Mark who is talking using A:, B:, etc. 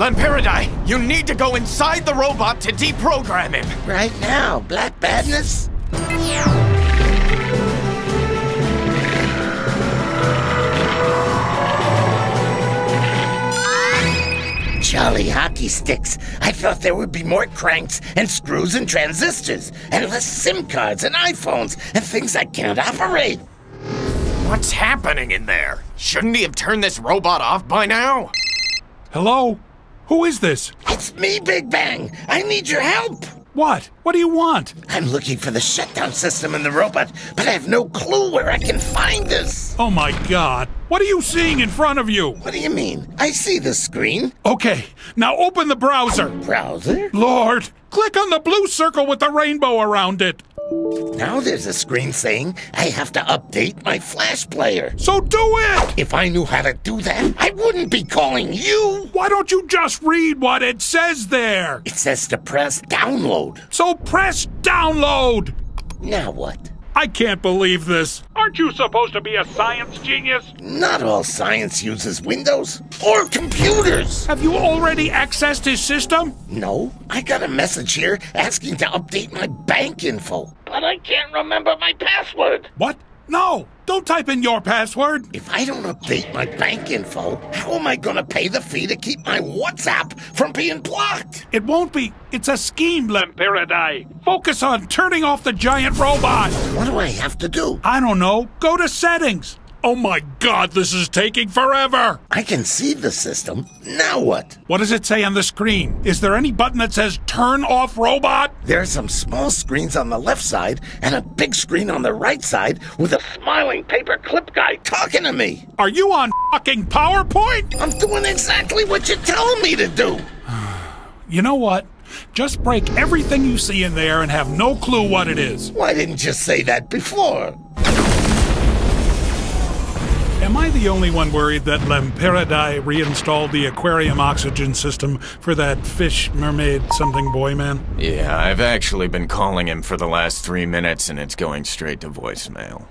A: Lampyridae, you need to go inside the robot to deprogram him.
B: Right now, Black Badness? Jolly hockey sticks. I thought there would be more cranks and screws and transistors, and less SIM cards and iPhones and things I can't operate.
A: What's happening in there? Shouldn't he have turned this robot off by now?
C: Hello? Who is this?
B: It's me, Big Bang. I need your help.
C: What? What do you want?
B: I'm looking for the shutdown system in the robot, but I have no clue where I can find this.
C: Oh my god. What are you seeing in front of you?
B: What do you mean? I see the screen.
C: Okay, now open the browser.
B: Browser?
C: Lord, click on the blue circle with the rainbow around it.
B: Now there's a screen saying I have to update my Flash player.
C: So do it!
B: If I knew how to do that, I wouldn't be calling you.
C: Why don't you just read what it says there?
B: It says to press download.
C: So press download!
B: Now what?
C: I can't believe this. Aren't you supposed to be a science genius?
B: Not all science uses Windows or computers.
C: Have you already accessed his system?
B: No, I got a message here asking to update my bank info, but I can't remember my password.
C: What? No! Don't type in your password!
B: If I don't update my bank info, how am I gonna pay the fee to keep my WhatsApp from being blocked?
C: It won't be. It's a scheme, Lampyridae. Focus on turning off the giant robot.
B: What do I have to do?
C: I don't know. Go to settings. Oh my god, this is taking forever!
B: I can see the system. Now what?
C: What does it say on the screen? Is there any button that says turn off robot?
B: There are some small screens on the left side and a big screen on the right side with a smiling paper clip guy talking to me.
C: Are you on fucking PowerPoint?
B: I'm doing exactly what you're telling me to do.
C: You know what? Just break everything you see in there and have no clue what it is.
B: Why didn't you say that before?
C: Am I the only one worried that Lampyridae reinstalled the aquarium oxygen system for that fish, mermaid, something boy man?
A: Yeah, I've actually been calling him for the last three minutes and it's going straight to voicemail.